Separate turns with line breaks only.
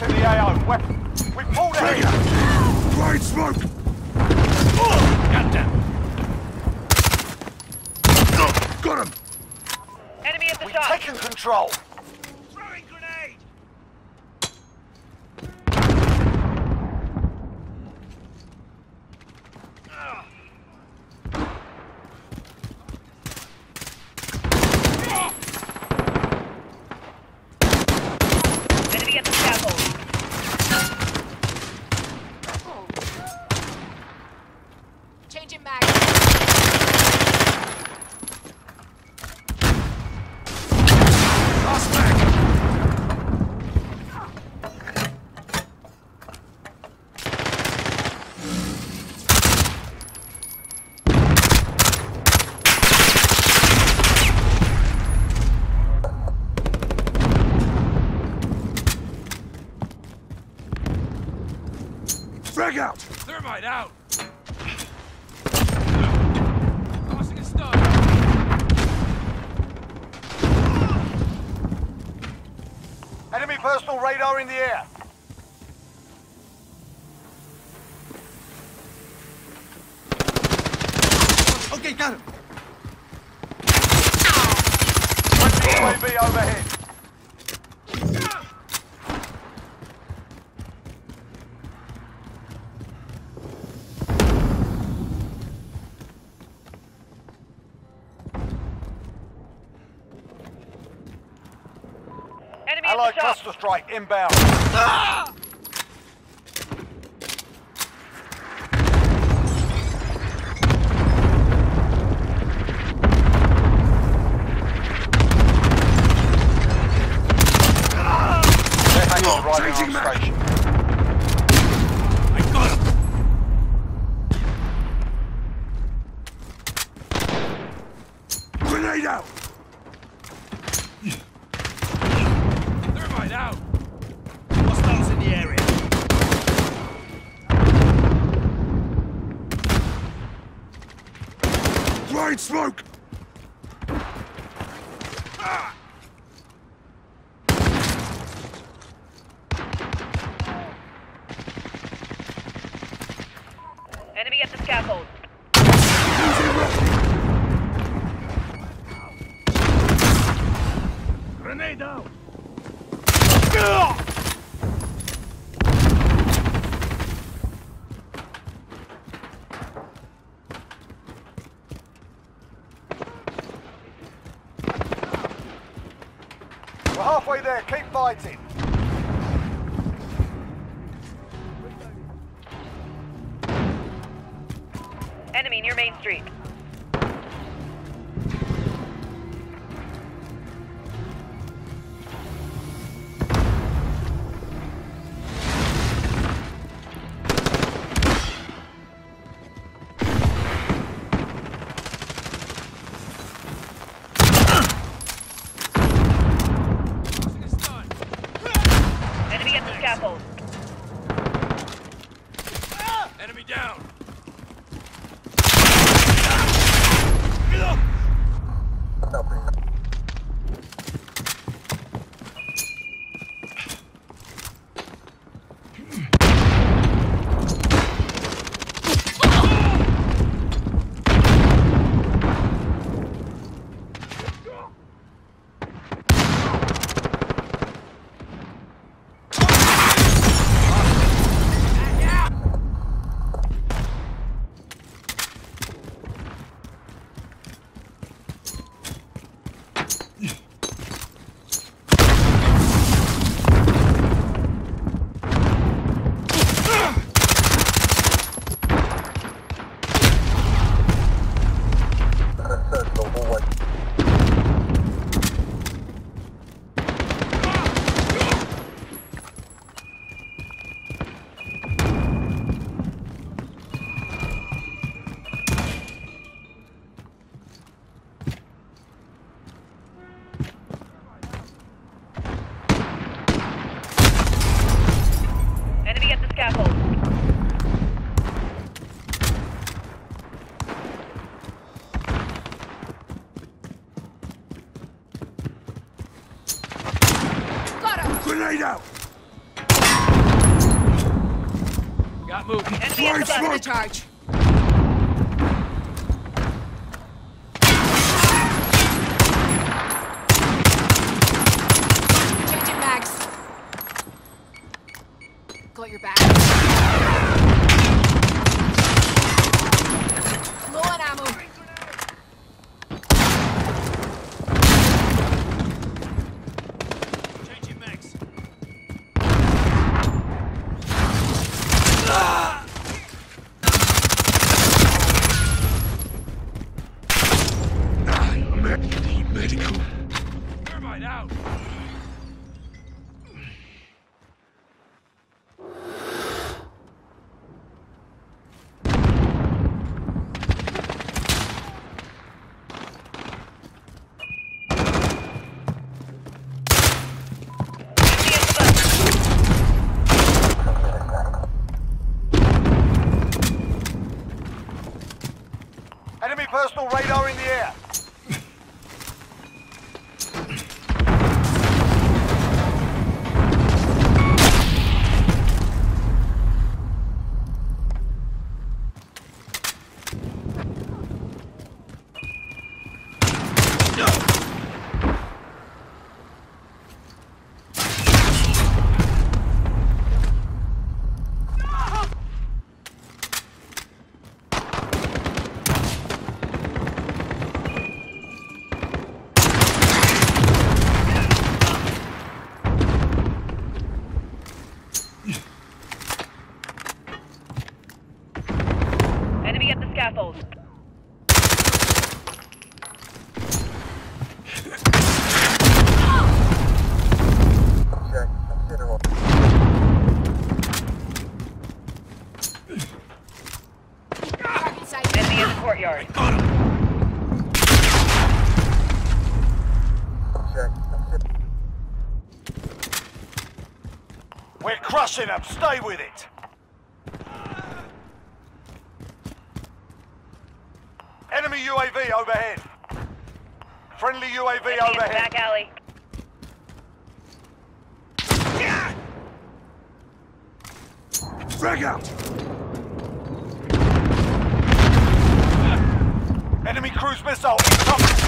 to the AO. Weapon. We pulled ahead.
Trigger! Throwing smoke!
Got them.
Got him!
Enemy at the
We've
shop.
taken control.
Changing mag.
Last mag! Frag out!
Thermite out.
Radar in the air.
Okay, got him!
UAV overhead. Allied cluster strike inbound. They're arriving
Changing mag.
station.
I got him.
Grenade out!
Thermite out. Hostiles in the area.
Throwing smoke!
Enemy at the scaffold.
Using rocket!
Grenade out.
We're halfway there. Keep fighting.
Enemy near Main Street.
Grenade out!
Got moving.
Enemy at
charge.
Medical.
Thermite out.
Enemy at the bus.
Enemy personal radar in the air.
Enemy at the scaffold.
Target sight.
Enemy in the courtyard.
We're crushing them. Stay with it. Enemy UAV overhead. Friendly UAV
Enemy
overhead.
back alley.
Frag out!
Enemy cruise missile incoming.